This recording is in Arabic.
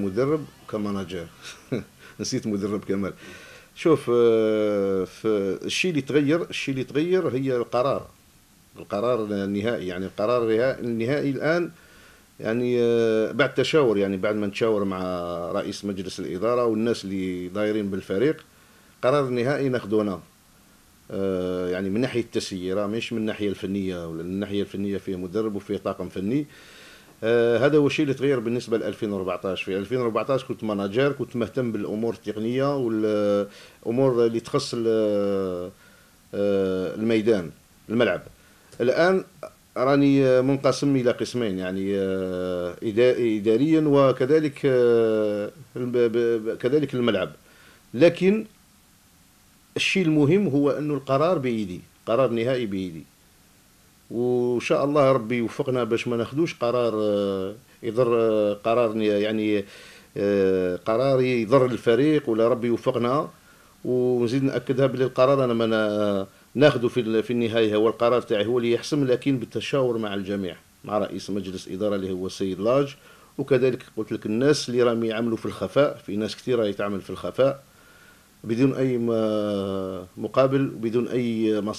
مدرب كماناجر. نسيت مدرب كمال. شوف آه، الشيء اللي تغير الشيء اللي تغير هي القرار. القرار النهائي يعني القرار النهائي الآن يعني آه، بعد تشاور يعني بعد ما نتشاور مع رئيس مجلس الإدارة والناس اللي دايرين بالفريق قرار النهائي ناخذه أنا آه، يعني من ناحية التسييرة مش من الناحيه الفنية ولا الناحيه الفنية فيه مدرب وفيه طاقم فني. هذا هو الشيء اللي تغير بالنسبة ل 2014 في 2014 كنت ماناجر كنت مهتم بالأمور التقنية والأمور اللي تخص آه، الميدان الملعب. الآن راني منقسم إلى قسمين يعني آه، اداريا وكذلك آه، كذلك الملعب. لكن الشيء المهم هو انه القرار بايدي قرار نهائي بايدي وان شاء الله ربي يوفقنا باش ما ناخذوش قرار آه، يضر آه، قرار يعني آه، قرار يضر الفريق ولا ربي يوفقنا. ونزيد نأكدها بلي القرار أنا ما ناخذه في في النهاية. هو القرار تاعي هو اللي يحسم لكن بالتشاور مع الجميع مع رئيس مجلس إدارة اللي هو السيد لاج. وكذلك قلت لك الناس اللي راهم يعملوا في الخفاء في ناس كثيرة يتعمل في الخفاء بدون أي مقابل وبدون أي مصاري